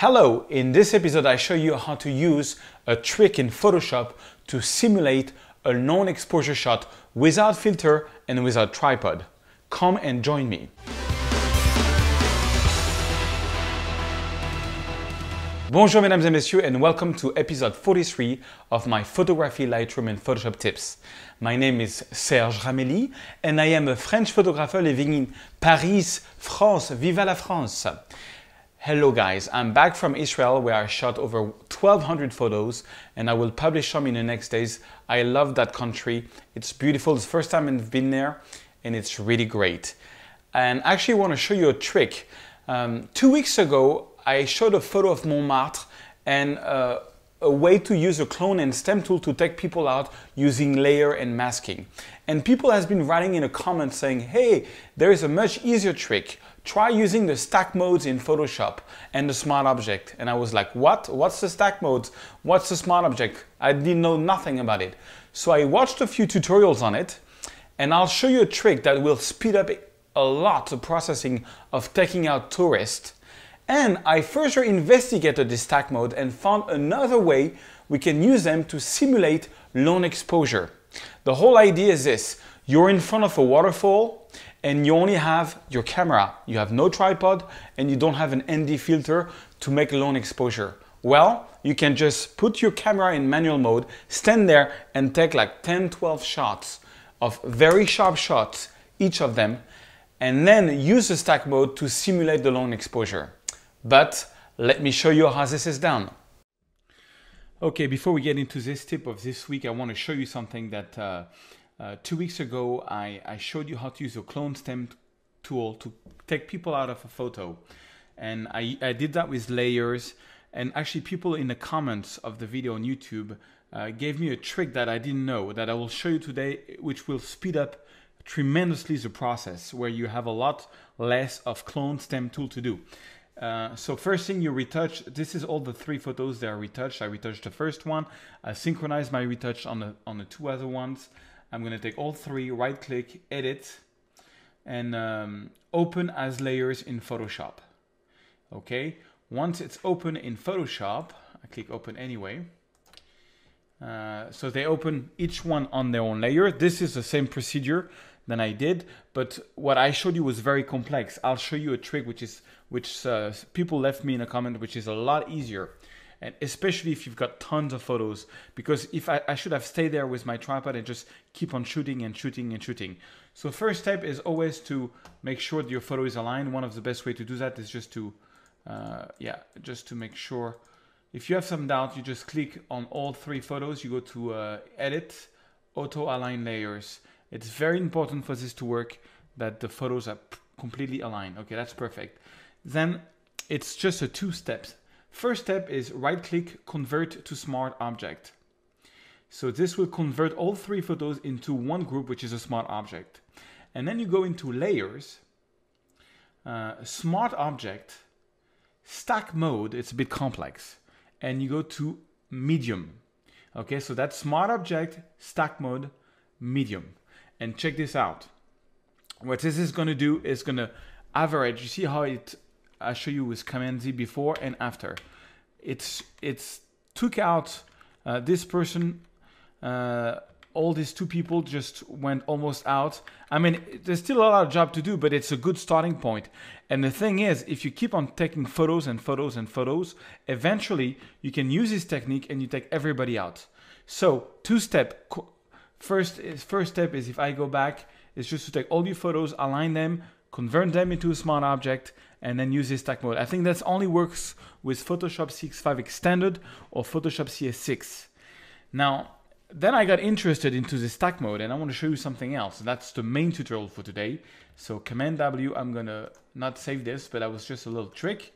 Hello, in this episode I show you how to use a trick in Photoshop to simulate a long exposure shot without filter and without tripod. Come and join me. Bonjour mesdames et messieurs and welcome to episode 43 of my photography Lightroom and Photoshop tips. My name is Serge Ramelli and I am a French photographer living in Paris, France. Viva la France! Hello guys, I'm back from Israel where I shot over 1200 photos and I will publish some in the next days. I love that country. It's beautiful. It's the first time I've been there and it's really great. And I actually want to show you a trick. Um, two weeks ago, I showed a photo of Montmartre and uh, a way to use a clone and stamp tool to take people out using layer and masking. And people has been writing in a comment saying, hey, there is a much easier trick try using the stack modes in Photoshop and the smart object. And I was like, what? What's the stack modes? What's the smart object? I didn't know nothing about it. So I watched a few tutorials on it and I'll show you a trick that will speed up a lot the processing of taking out tourists. And I further investigated the stack mode and found another way we can use them to simulate long exposure. The whole idea is this, you're in front of a waterfall and you only have your camera. You have no tripod and you don't have an ND filter to make a long exposure. Well, you can just put your camera in manual mode, stand there and take like 10, 12 shots of very sharp shots, each of them, and then use the stack mode to simulate the long exposure. But let me show you how this is done. Okay, before we get into this tip of this week, I want to show you something that uh, uh, two weeks ago, I, I showed you how to use a clone stamp tool to take people out of a photo. And I, I did that with layers. And actually people in the comments of the video on YouTube uh, gave me a trick that I didn't know that I will show you today, which will speed up tremendously the process where you have a lot less of clone stamp tool to do. Uh, so first thing you retouch, this is all the three photos that are retouched. I retouched the first one, I synchronized my retouch on the, on the two other ones. I'm to take all three, right click, edit, and um, open as layers in Photoshop. Okay, once it's open in Photoshop, I click open anyway. Uh, so they open each one on their own layer. This is the same procedure than I did, but what I showed you was very complex. I'll show you a trick which is which uh, people left me in a comment, which is a lot easier and especially if you've got tons of photos because if I, I, should have stayed there with my tripod and just keep on shooting and shooting and shooting. So first step is always to make sure that your photo is aligned. One of the best way to do that is just to uh, yeah just to make sure. If you have some doubt you just click on all three photos. You go to uh, edit auto align layers. It's very important for this to work that the photos are completely aligned. Okay that's perfect. Then it's just a two steps First step is right click, convert to smart object. So this will convert all three photos into one group, which is a smart object. And then you go into layers, uh, smart object, stack mode, it's a bit complex. And you go to median. Okay, so that's smart object, stack mode, median. And check this out. What this is gonna do is gonna average, you see how it I show you with Command Z before and after. It's it's took out uh, this person. Uh, all these two people just went almost out. I mean, there's still a lot of job to do, but it's a good starting point. And the thing is, if you keep on taking photos and photos and photos, eventually you can use this technique and you take everybody out. So two step. First, first step is if I go back, is just to take all your photos, align them, convert them into a smart object, and then use this stack mode. I think that only works with Photoshop CS5 Extended or Photoshop CS6. Now, then I got interested into the stack mode and I want to show you something else. That's the main tutorial for today. So Command W, I'm gonna not save this, but that was just a little trick.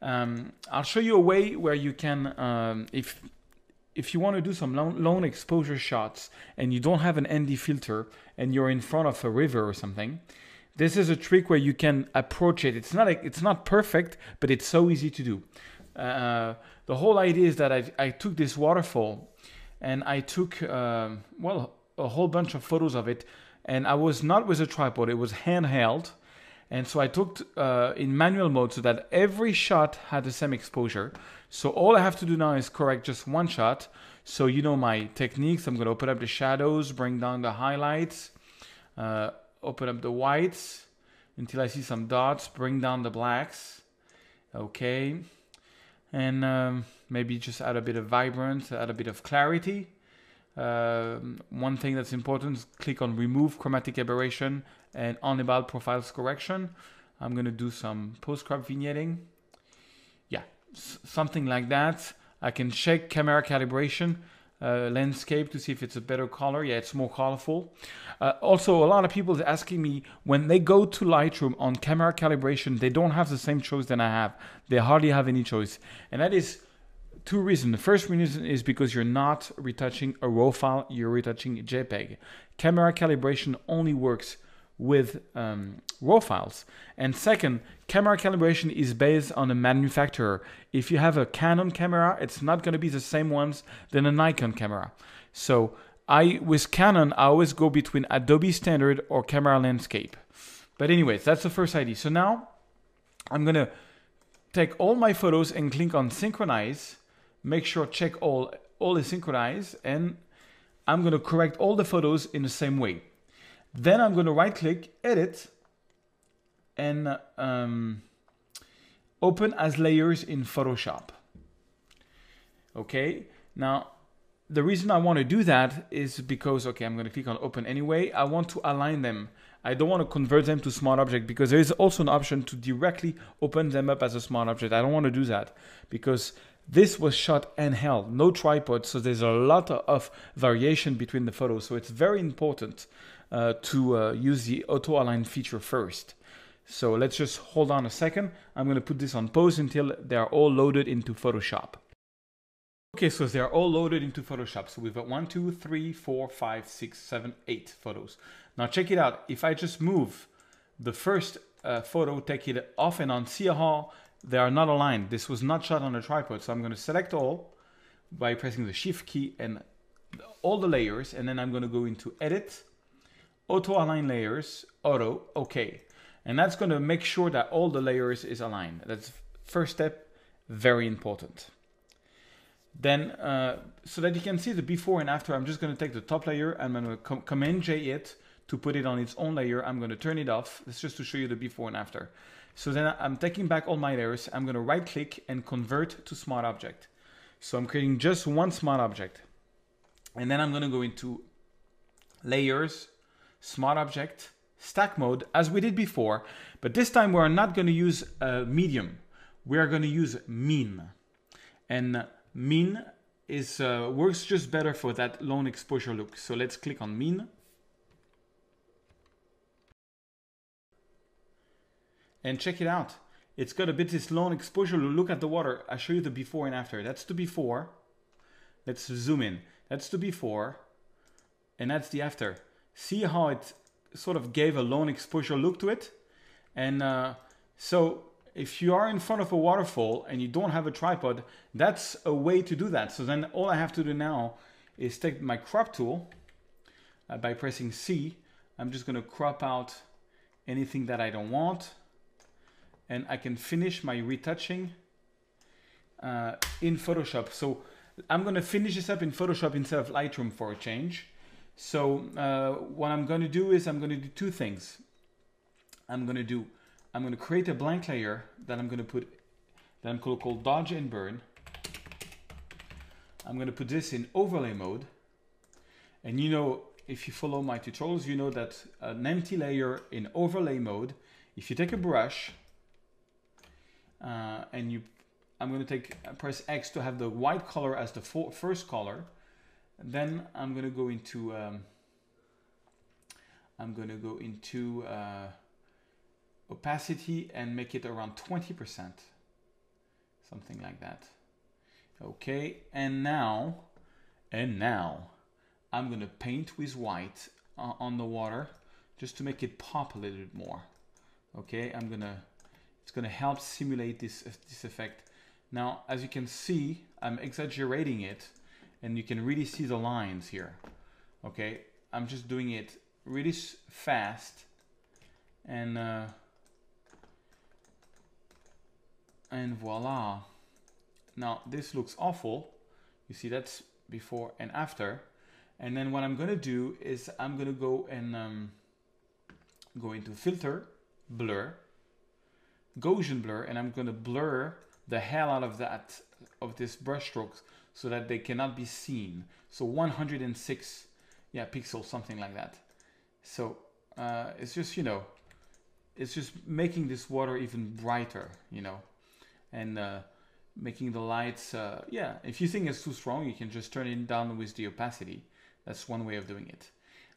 Um, I'll show you a way where you can, um, if if you want to do some long, long exposure shots and you don't have an ND filter and you're in front of a river or something, this is a trick where you can approach it. It's not, a, it's not perfect, but it's so easy to do. Uh, the whole idea is that I, I took this waterfall and I took, um, well, a whole bunch of photos of it. And I was not with a tripod, it was handheld. And so I took uh, in manual mode so that every shot had the same exposure. So all I have to do now is correct just one shot. So you know my techniques. I'm going to open up the shadows, bring down the highlights, uh, open up the whites until I see some dots, bring down the blacks. Okay. And um, maybe just add a bit of vibrance, add a bit of clarity. Uh, one thing that's important is click on remove chromatic aberration and unable profiles correction. I'm going to do some post-crop vignetting. Yeah, something like that. I can check camera calibration uh, landscape to see if it's a better color. Yeah, it's more colorful. Uh, also, a lot of people are asking me when they go to Lightroom on camera calibration, they don't have the same choice than I have. They hardly have any choice. And that is two reasons. The first reason is because you're not retouching a RAW file, you're retouching JPEG. Camera calibration only works with um, RAW files. And second, camera calibration is based on a manufacturer. If you have a Canon camera, it's not going to be the same ones than a Nikon camera. So I, with Canon, I always go between Adobe Standard or Camera Landscape. But anyways, that's the first idea. So now I'm going to take all my photos and click on synchronize. Make sure check all, all is synchronized and I'm going to correct all the photos in the same way. Then I'm going to right click, edit, and um, open as layers in Photoshop. Okay, now the reason I want to do that is because, okay, I'm going to click on open anyway. I want to align them. I don't want to convert them to smart object because there is also an option to directly open them up as a smart object. I don't want to do that because this was shot and held, no tripod, so there's a lot of variation between the photos. So it's very important uh, to uh, use the auto align feature first. So let's just hold on a second. I'm going to put this on pause until they're all loaded into Photoshop. Okay, so they're all loaded into Photoshop. So we've got one, two, three, four, five, six, seven, eight photos. Now check it out. If I just move the first uh, photo, take it off and on, see how they are not aligned. This was not shot on a tripod. So I'm going to select all by pressing the shift key and all the layers. And then I'm going to go into edit, auto align layers, auto, okay. And that's going to make sure that all the layers is aligned. That's first step, very important. Then, uh, so that you can see the before and after, I'm just going to take the top layer and I'm to com Command J it to put it on its own layer. I'm going to turn it off. It's just to show you the before and after. So then I'm taking back all my layers. I'm going to right click and convert to smart object. So I'm creating just one smart object. And then I'm going to go into layers, smart object, stack mode as we did before, but this time we're not going to use a median. We are going to use mean. And mean is uh, works just better for that lone exposure look. So let's click on mean. And check it out. It's got a bit this lone exposure. Look at the water. I show you the before and after. That's the before. Let's zoom in. That's the before. And that's the after. See how it sort of gave a lone exposure look to it. And uh, so if you are in front of a waterfall and you don't have a tripod, that's a way to do that. So then all I have to do now is take my crop tool uh, by pressing C. I'm just gonna crop out anything that I don't want. And I can finish my retouching uh, in Photoshop. So I'm gonna finish this up in Photoshop instead of Lightroom for a change. So uh, what I'm going to do is I'm going to do two things. I'm going to do, I'm going to create a blank layer that I'm going to put, that I'm going to call dodge and burn. I'm going to put this in overlay mode. And you know, if you follow my tutorials, you know that an empty layer in overlay mode, if you take a brush uh, and you, I'm going to take press X to have the white color as the first color. Then I'm going to go into um, I'm to go into uh, opacity and make it around 20%, something like that. Okay, and now, and now, I'm going to paint with white uh, on the water just to make it pop a little bit more. Okay, I'm to, it's going to help simulate this, this effect. Now, as you can see, I'm exaggerating it and you can really see the lines here. Okay, I'm just doing it really fast and uh, and voila. Now this looks awful. You see that's before and after. And then what I'm gonna do is I'm gonna go and um, go into filter, blur, Gaussian blur, and I'm gonna blur the hell out of that, of this brush strokes so that they cannot be seen. So 106 yeah, pixels, something like that. So uh, it's just, you know, it's just making this water even brighter, you know, and uh, making the lights, uh, yeah, if you think it's too strong, you can just turn it down with the opacity. That's one way of doing it.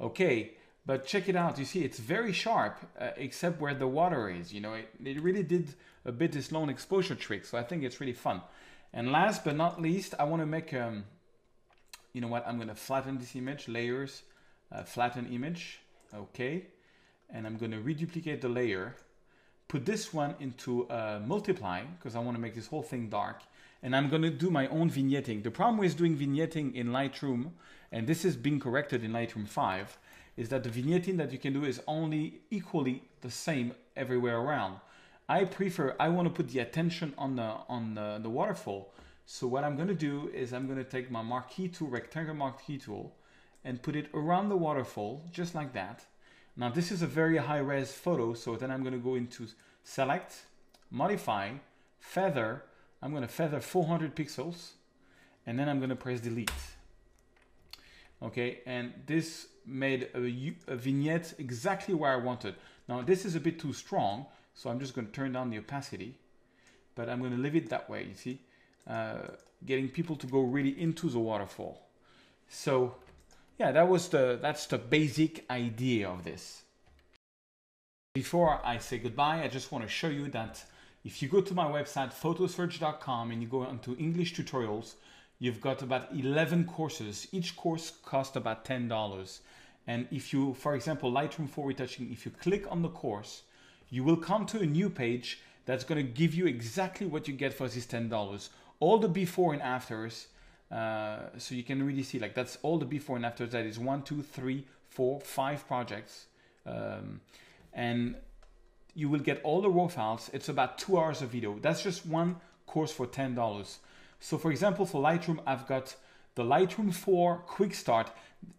Okay, but check it out. You see, it's very sharp, uh, except where the water is. You know, it, it really did a bit this long exposure trick. So I think it's really fun. And last but not least, I want to make, um, you know what, I'm going to flatten this image, layers, uh, flatten image, okay. And I'm going to reduplicate the layer, put this one into uh, multiply, because I want to make this whole thing dark. And I'm going to do my own vignetting. The problem with doing vignetting in Lightroom, and this is being corrected in Lightroom 5, is that the vignetting that you can do is only equally the same everywhere around. I prefer, I want to put the attention on the, on the, the waterfall. So what I'm going to do is I'm going to take my marquee tool, rectangle marquee tool, and put it around the waterfall, just like that. Now this is a very high res photo, so then I'm going to go into select, modify, feather. I'm going to feather 400 pixels, and then I'm going to press delete. Okay, and this made a, a vignette exactly where I wanted. Now this is a bit too strong, so I'm just going to turn down the opacity, but I'm going to leave it that way, you see, uh, getting people to go really into the waterfall. So yeah, that was the, that's the basic idea of this. Before I say goodbye, I just want to show you that if you go to my website, photoserge.com, and you go onto English tutorials, you've got about 11 courses. Each course costs about $10. And if you, for example, Lightroom 4 retouching, if you click on the course, you will come to a new page that's going to give you exactly what you get for this $10. All the before and afters. Uh, so you can really see like that's all the before and afters. That is one, two, three, four, five projects. Um, and you will get all the raw files. It's about two hours of video. That's just one course for $10. So for example, for Lightroom, I've got the Lightroom 4 Quick Start.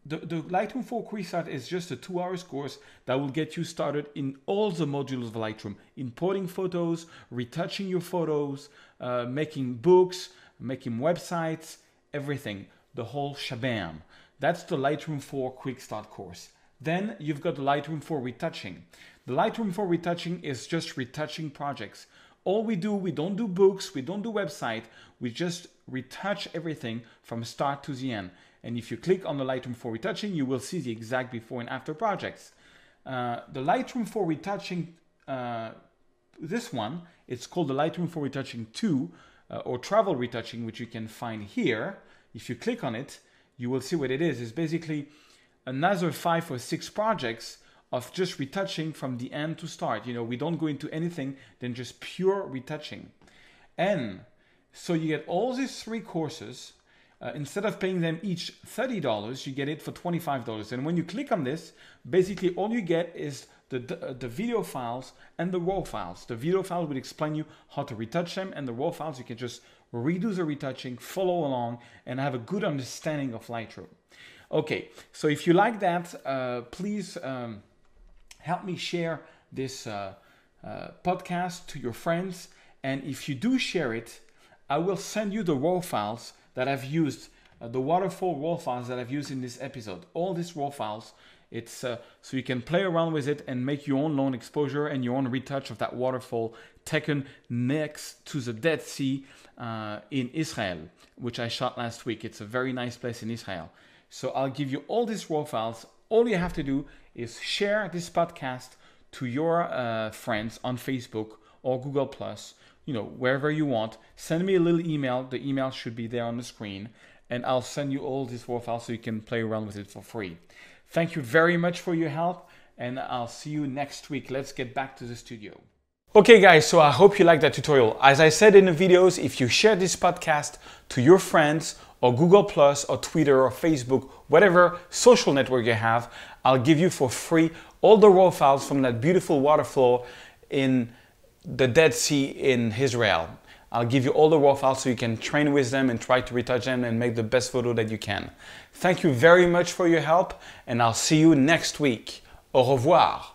The, the Lightroom 4 Quick Start is just a two hours course that will get you started in all the modules of Lightroom. Importing photos, retouching your photos, uh, making books, making websites, everything. The whole shabam. That's the Lightroom 4 Quick Start course. Then you've got the Lightroom 4 Retouching. The Lightroom 4 Retouching is just retouching projects all we do, we don't do books, we don't do website, we just retouch everything from start to the end. And if you click on the Lightroom 4 retouching, you will see the exact before and after projects. Uh, the Lightroom 4 retouching, uh, this one, it's called the Lightroom 4 retouching 2 uh, or travel retouching, which you can find here. If you click on it, you will see what it is. It's basically another five or six projects of just retouching from the end to start. You know, we don't go into anything than just pure retouching. And so you get all these three courses. Uh, instead of paying them each $30, you get it for $25. And when you click on this, basically all you get is the, the, uh, the, video files and the raw files. The video file will explain you how to retouch them, and the raw files you can just redo the retouching, follow along, and have a good understanding of Lightroom. Okay, so if you like that, uh, please. Um, help me share this uh, uh, podcast to your friends. And if you do share it, I will send you the raw files that I've used, uh, the waterfall raw files that I've used in this episode. All these raw files, it's uh, so you can play around with it and make your own long exposure and your own retouch of that waterfall taken next to the Dead Sea uh, in Israel, which I shot last week. It's a very nice place in Israel. So I'll give you all these raw files. All you have to do is share this podcast to your uh, friends on Facebook or Google Plus, you know, wherever you want. Send me a little email. The email should be there on the screen, and I'll send you all this raw files so you can play around with it for free. Thank you very much for your help, and I'll see you next week. Let's get back to the studio. Okay guys, so I hope you liked that tutorial. As I said in the videos, if you share this podcast to your friends or Google Plus or Twitter or Facebook, whatever social network you have, I'll give you for free all the raw files from that beautiful waterfall in the Dead Sea in Israel. I'll give you all the raw files so you can train with them and try to retouch them and make the best photo that you can. Thank you very much for your help and I'll see you next week. Au revoir.